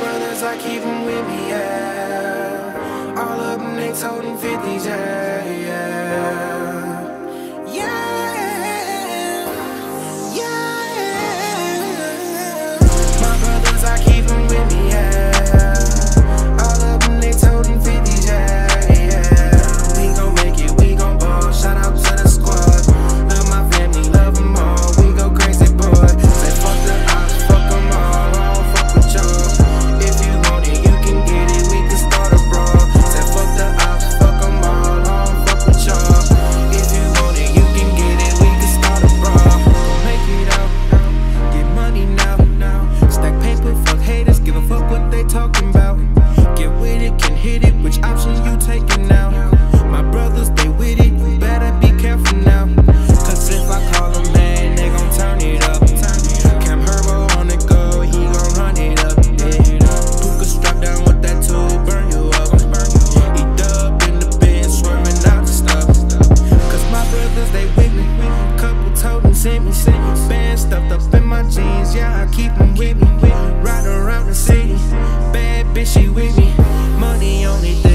brothers, I keep them with me, yeah. All of them, they toting 50s, yeah, yeah. around the city. Bad bitch, she with me. Money only.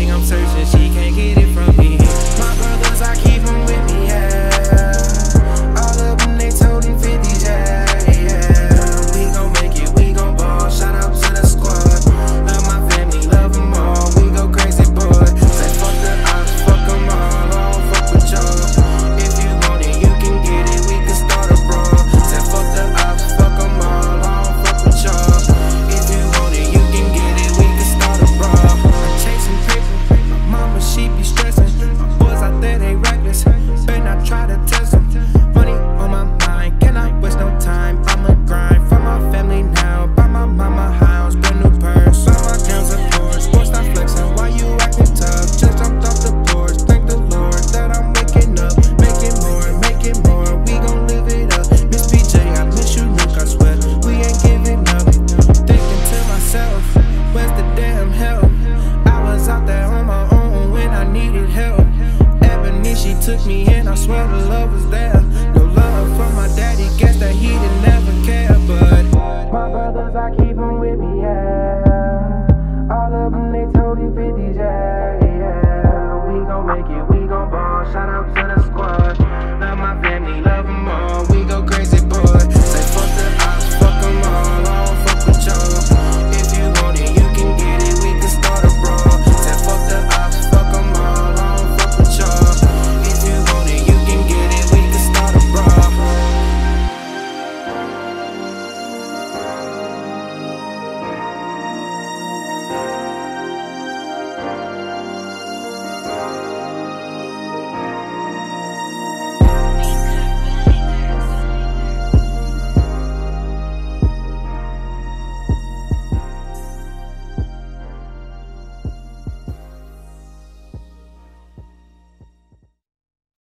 took me in, I swear the love was there. No love from my daddy, guess that he didn't never care. But my brothers, I keep them with me, yeah. All of them